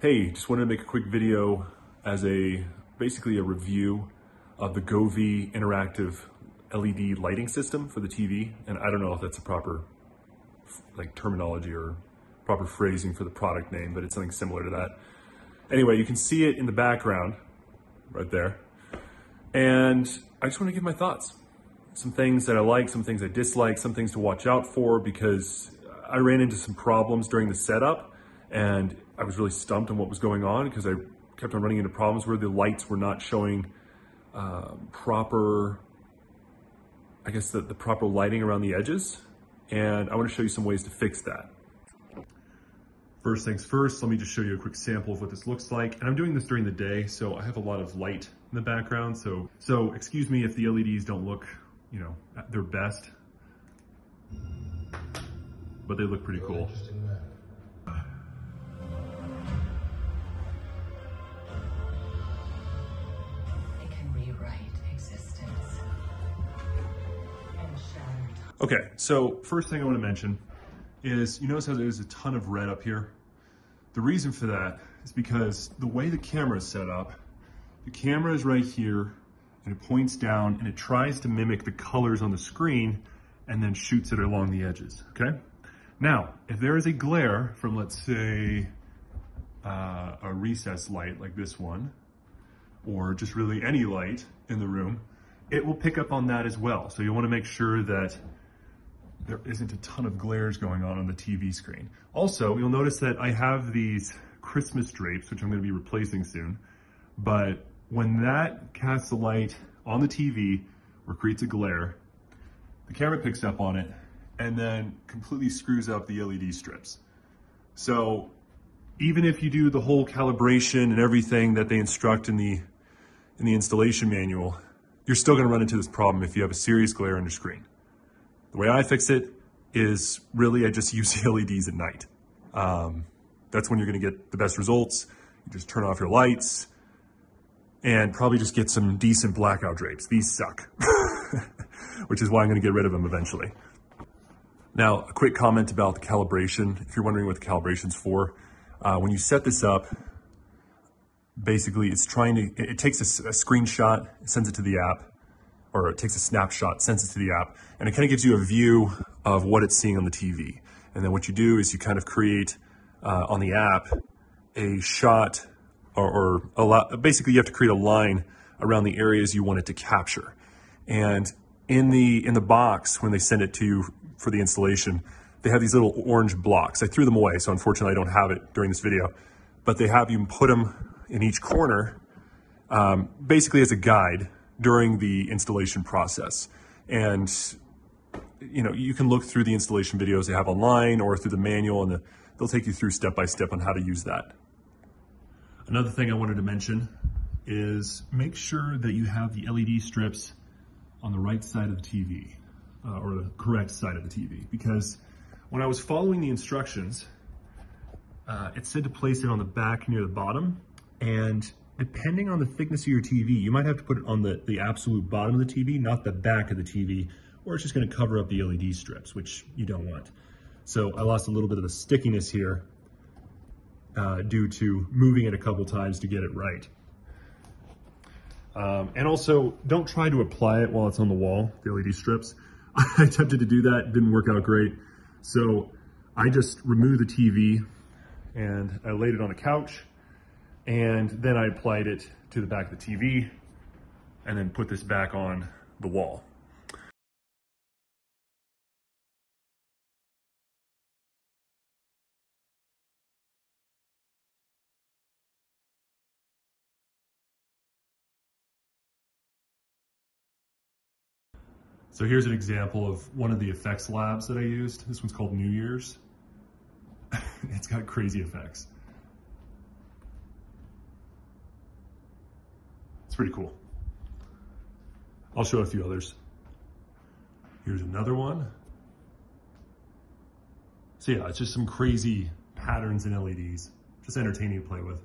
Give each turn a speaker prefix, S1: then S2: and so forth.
S1: Hey, just wanted to make a quick video as a basically a review of the Govee interactive LED lighting system for the TV. And I don't know if that's a proper like terminology or proper phrasing for the product name, but it's something similar to that. Anyway, you can see it in the background right there. And I just want to give my thoughts. Some things that I like, some things I dislike, some things to watch out for because I ran into some problems during the setup and I was really stumped on what was going on because I kept on running into problems where the lights were not showing uh, proper, I guess the, the proper lighting around the edges. And I want to show you some ways to fix that. First things first, let me just show you a quick sample of what this looks like. And I'm doing this during the day, so I have a lot of light in the background. So, so excuse me if the LEDs don't look, you know, at their best, but they look pretty cool. Okay, so first thing I want to mention is you notice how there's a ton of red up here? The reason for that is because the way the camera is set up, the camera is right here and it points down and it tries to mimic the colors on the screen and then shoots it along the edges, okay? Now, if there is a glare from, let's say, uh, a recess light like this one, or just really any light in the room, it will pick up on that as well. So you wanna make sure that there isn't a ton of glares going on on the TV screen. Also, you'll notice that I have these Christmas drapes, which I'm gonna be replacing soon. But when that casts a light on the TV or creates a glare, the camera picks up on it and then completely screws up the LED strips. So even if you do the whole calibration and everything that they instruct in the, in the installation manual, you're still gonna run into this problem if you have a serious glare on your screen. The way I fix it is really I just use the LEDs at night. Um, that's when you're gonna get the best results. You just turn off your lights and probably just get some decent blackout drapes. These suck, which is why I'm gonna get rid of them eventually. Now, a quick comment about the calibration. If you're wondering what the calibration's for, uh, when you set this up, basically it's trying to, it takes a, a screenshot, sends it to the app, or it takes a snapshot, sends it to the app, and it kind of gives you a view of what it's seeing on the TV. And then what you do is you kind of create uh, on the app a shot or, or a lot, basically you have to create a line around the areas you want it to capture. And in the in the box when they send it to you for the installation, they have these little orange blocks. I threw them away, so unfortunately I don't have it during this video. But they have you put them in each corner, um, basically as a guide during the installation process. And you know, you can look through the installation videos they have online or through the manual and the, they'll take you through step by step on how to use that. Another thing I wanted to mention is make sure that you have the LED strips on the right side of the TV uh, or the correct side of the TV because when I was following the instructions, uh, it said to place it on the back near the bottom and depending on the thickness of your TV, you might have to put it on the, the absolute bottom of the TV, not the back of the TV, or it's just gonna cover up the LED strips, which you don't want. So I lost a little bit of the stickiness here uh, due to moving it a couple times to get it right. Um, and also, don't try to apply it while it's on the wall, the LED strips. I attempted to do that, didn't work out great. So I just removed the TV and I laid it on a couch and then I applied it to the back of the TV and then put this back on the wall. So here's an example of one of the effects labs that I used. This one's called New Year's. it's got crazy effects. Pretty cool. I'll show a few others. Here's another one. So yeah, it's just some crazy patterns and LEDs. Just entertaining to play with.